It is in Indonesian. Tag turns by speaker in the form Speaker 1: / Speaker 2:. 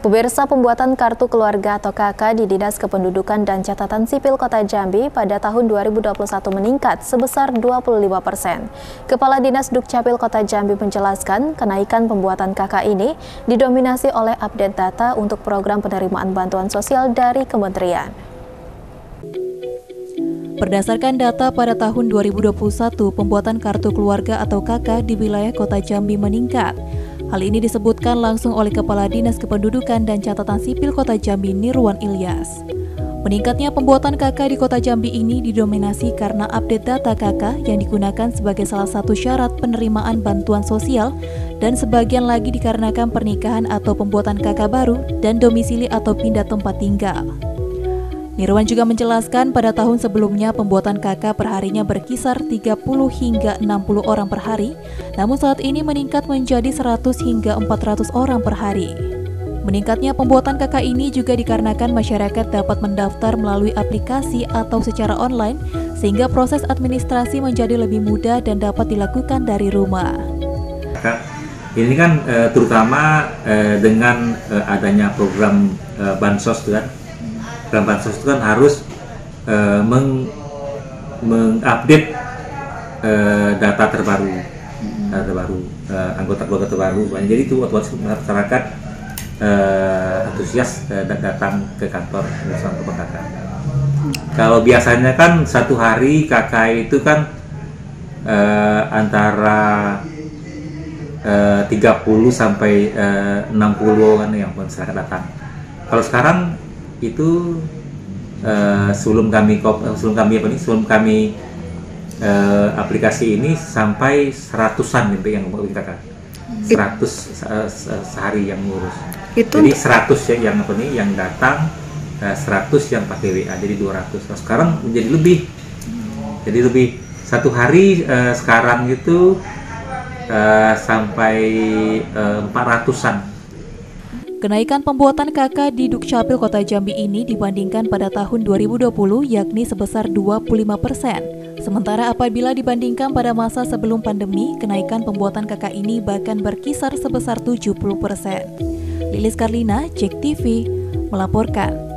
Speaker 1: Pemirsa pembuatan kartu keluarga atau KK di Dinas Kependudukan dan Catatan Sipil Kota Jambi pada tahun 2021 meningkat sebesar 25 persen. Kepala Dinas Dukcapil Kota Jambi menjelaskan kenaikan pembuatan KK ini didominasi oleh update data untuk program penerimaan bantuan sosial dari kementerian.
Speaker 2: Berdasarkan data pada tahun 2021, pembuatan kartu keluarga atau KK di wilayah Kota Jambi meningkat Hal ini disebutkan langsung oleh Kepala Dinas Kependudukan dan Catatan Sipil Kota Jambi Nirwan Ilyas. Meningkatnya pembuatan KK di Kota Jambi ini didominasi karena update data KK yang digunakan sebagai salah satu syarat penerimaan bantuan sosial dan sebagian lagi dikarenakan pernikahan atau pembuatan KK baru dan domisili atau pindah tempat tinggal. Nirwan juga menjelaskan pada tahun sebelumnya pembuatan KK perharinya berkisar 30 hingga 60 orang per hari, namun saat ini meningkat menjadi 100 hingga 400 orang per hari. Meningkatnya pembuatan KK ini juga dikarenakan masyarakat dapat mendaftar melalui aplikasi atau secara online, sehingga proses administrasi menjadi lebih mudah dan dapat dilakukan dari rumah.
Speaker 3: Ini kan eh, terutama eh, dengan eh, adanya program bansos kan, dalam bansos itu kan harus uh, meng mengupdate uh, data terbaru. Data terbaru uh, anggota keluarga terbaru jadi itu otomatis masyarakat uh, antusias uh, datang ke kantor bersama kakak. Kalau biasanya kan satu hari kakak itu kan uh, antara uh, 30 sampai uh, 60 kan yang masyarakat datang. Kalau sekarang itu uh, sebelum kami sebelum kami apa nih sebelum kami uh, aplikasi ini sampai seratusan gitu yang kita kan seratus uh, sehari yang ngurus. Itu jadi seratus ya yang apa nih yang datang seratus yang pakai WA jadi 200 nah, sekarang menjadi lebih. Jadi lebih. Satu hari uh, sekarang itu uh, sampai empat uh, ratusan
Speaker 2: Kenaikan pembuatan KK di Dukcapil Kota Jambi ini dibandingkan pada tahun 2020 yakni sebesar 25 persen. Sementara apabila dibandingkan pada masa sebelum pandemi, kenaikan pembuatan KK ini bahkan berkisar sebesar 70 persen. Lilis Karlina, Cek TV, melaporkan.